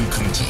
만큼 주